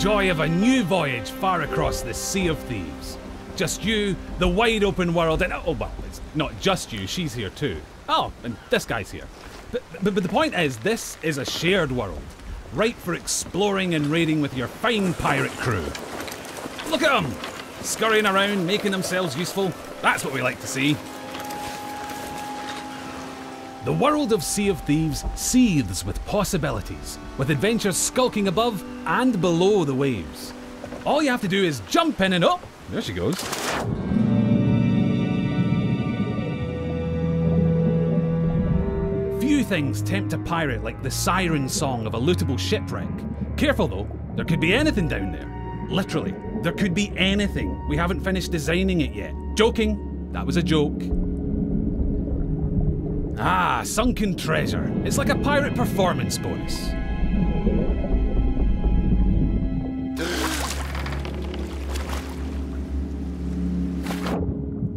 joy of a new voyage far across the Sea of Thieves. Just you, the wide open world, and oh, well, it's not just you, she's here too. Oh, and this guy's here. But, but, but the point is, this is a shared world, ripe for exploring and raiding with your fine pirate crew. Look at them! Scurrying around, making themselves useful. That's what we like to see. The world of Sea of Thieves seethes with possibilities, with adventures skulking above and below the waves. All you have to do is jump in and oh, there she goes. Few things tempt a pirate like the siren song of a lootable shipwreck. Careful though, there could be anything down there. Literally, there could be anything. We haven't finished designing it yet. Joking, that was a joke. Ah, sunken treasure. It's like a pirate performance bonus.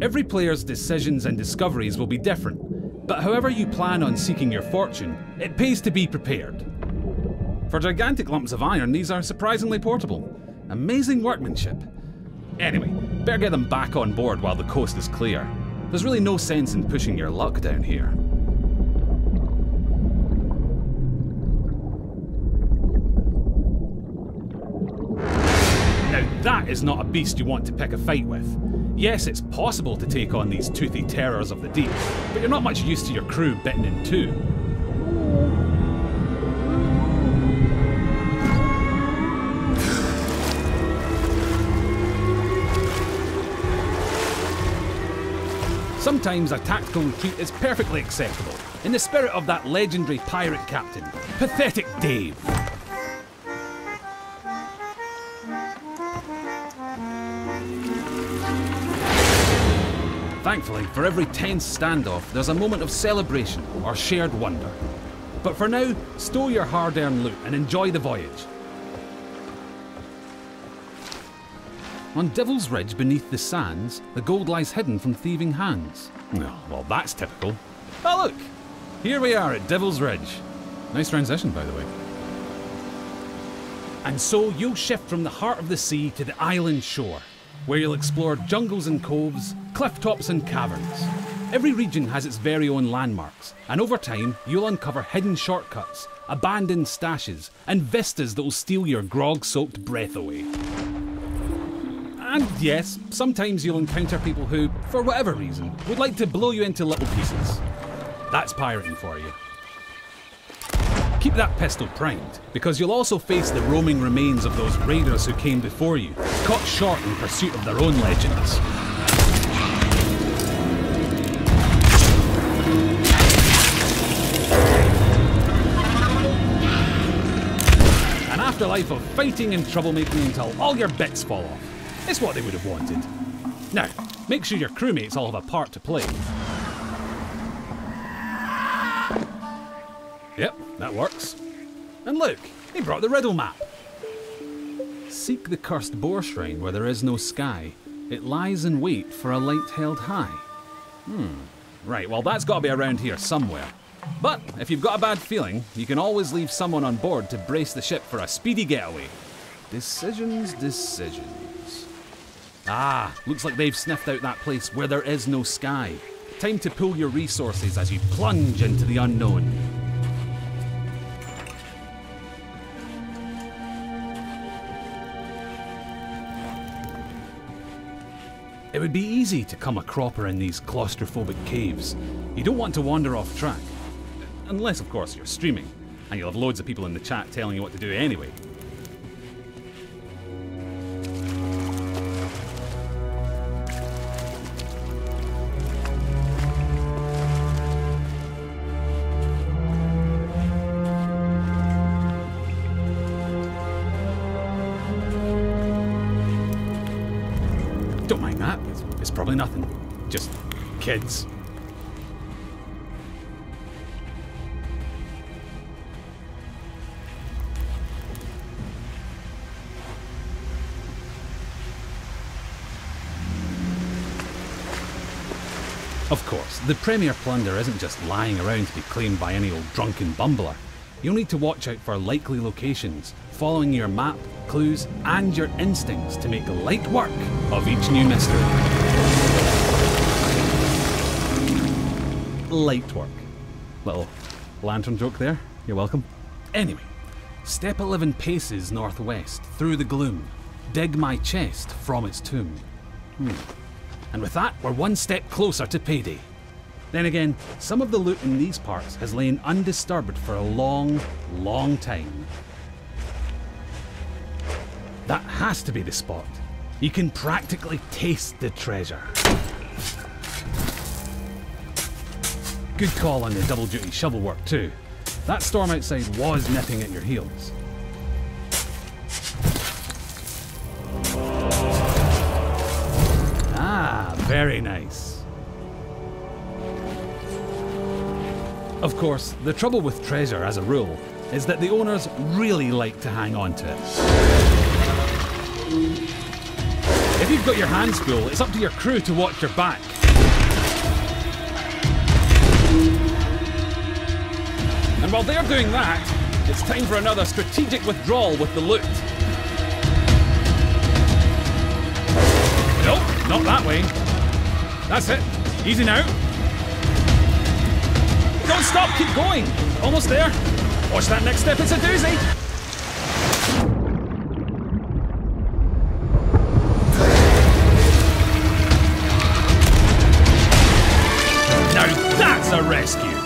Every player's decisions and discoveries will be different, but however you plan on seeking your fortune, it pays to be prepared. For gigantic lumps of iron, these are surprisingly portable. Amazing workmanship. Anyway, better get them back on board while the coast is clear. There's really no sense in pushing your luck down here. Now that is not a beast you want to pick a fight with. Yes, it's possible to take on these toothy terrors of the deep, but you're not much used to your crew bitten in two. Sometimes a tactical retreat is perfectly acceptable, in the spirit of that legendary pirate captain, Pathetic Dave. Thankfully, for every tense standoff, there's a moment of celebration or shared wonder. But for now, stow your hard earned loot and enjoy the voyage. On Devil's Ridge beneath the sands, the gold lies hidden from thieving hands. Oh, well, that's typical. Oh, look! Here we are at Devil's Ridge. Nice transition, by the way. And so you'll shift from the heart of the sea to the island shore, where you'll explore jungles and coves, cliff tops and caverns. Every region has its very own landmarks, and over time, you'll uncover hidden shortcuts, abandoned stashes, and vistas that will steal your grog soaked breath away. And yes, sometimes you'll encounter people who, for whatever reason, would like to blow you into little pieces. That's pirating for you. Keep that pistol primed, because you'll also face the roaming remains of those raiders who came before you, caught short in pursuit of their own legends. An afterlife of fighting and troublemaking until all your bits fall off. It's what they would have wanted. Now, make sure your crewmates all have a part to play. Yep, that works. And look, he brought the riddle map. Seek the cursed boar shrine where there is no sky. It lies in wait for a light held high. Hmm. Right, well, that's got to be around here somewhere. But if you've got a bad feeling, you can always leave someone on board to brace the ship for a speedy getaway. Decisions, decisions. Ah, looks like they've sniffed out that place where there is no sky. Time to pool your resources as you plunge into the unknown. It would be easy to come a cropper in these claustrophobic caves. You don't want to wander off track. Unless, of course, you're streaming, and you'll have loads of people in the chat telling you what to do anyway. It's, it's probably nothing. Just kids. Of course, the Premier Plunder isn't just lying around to be claimed by any old drunken bumbler. You'll need to watch out for likely locations, following your map, clues, and your instincts to make light work of each new mystery. Light work. Little lantern joke there. You're welcome. Anyway, step 11 paces northwest through the gloom. Dig my chest from its tomb. Hmm. And with that, we're one step closer to payday. Then again, some of the loot in these parts has lain undisturbed for a long, long time. That has to be the spot. You can practically taste the treasure. Good call on the double duty shovel work too. That storm outside was nipping at your heels. Ah, very nice. Of course, the trouble with treasure as a rule is that the owners really like to hang on to it. If you've got your hands full, it's up to your crew to watch your back. And while they're doing that, it's time for another strategic withdrawal with the loot. Nope, not that way. That's it. Easy now. Don't stop, keep going. Almost there. Watch that next step, it's a doozy. Now that's a rescue.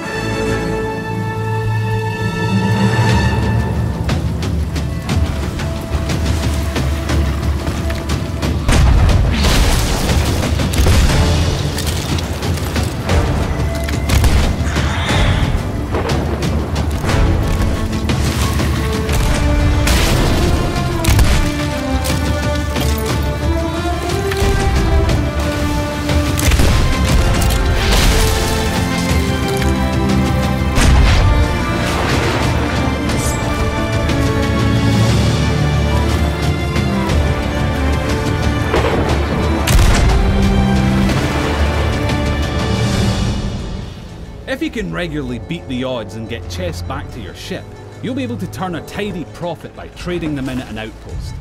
You can regularly beat the odds and get chests back to your ship, you'll be able to turn a tidy profit by trading them in at an outpost.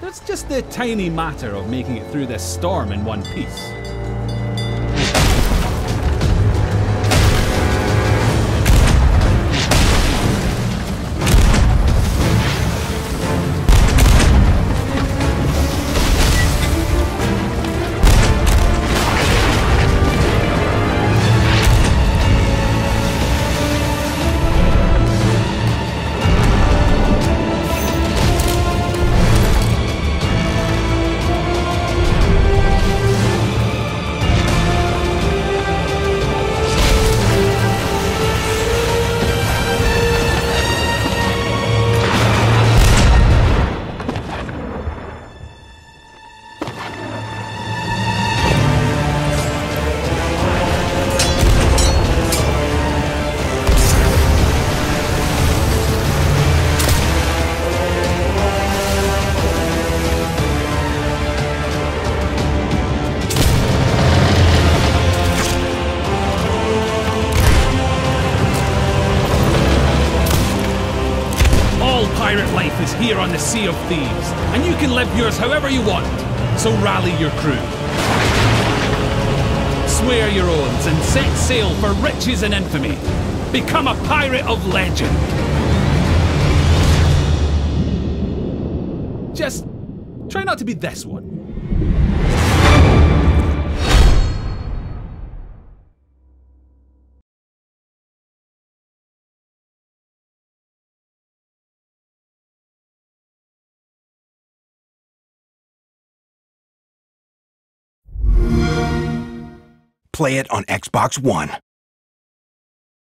It's just the tiny matter of making it through this storm in one piece. On the Sea of Thieves, and you can live yours however you want. So rally your crew. Swear your oaths and set sail for riches and infamy. Become a pirate of legend. Just try not to be this one. Play it on Xbox One.